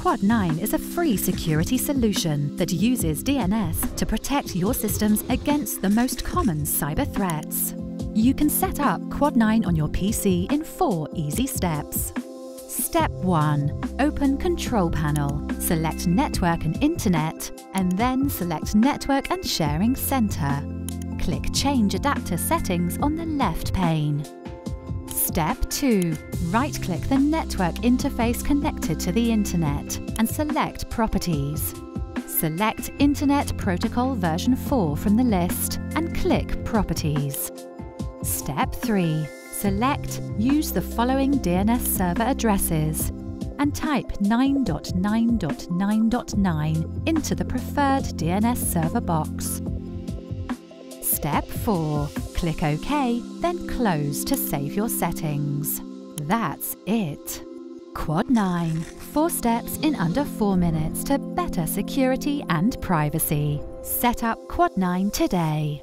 Quad 9 is a free security solution that uses DNS to protect your systems against the most common cyber threats. You can set up Quad 9 on your PC in four easy steps. Step 1. Open Control Panel. Select Network and Internet, and then select Network and Sharing Center. Click Change Adapter Settings on the left pane. Step 2. Right-click the network interface connected to the Internet and select Properties. Select Internet Protocol version 4 from the list and click Properties. Step 3. Select Use the following DNS server addresses and type 9.9.9.9 into the preferred DNS server box. Step 4. Click OK, then close to save your settings. That's it. Quad 9. Four steps in under 4 minutes to better security and privacy. Set up Quad 9 today.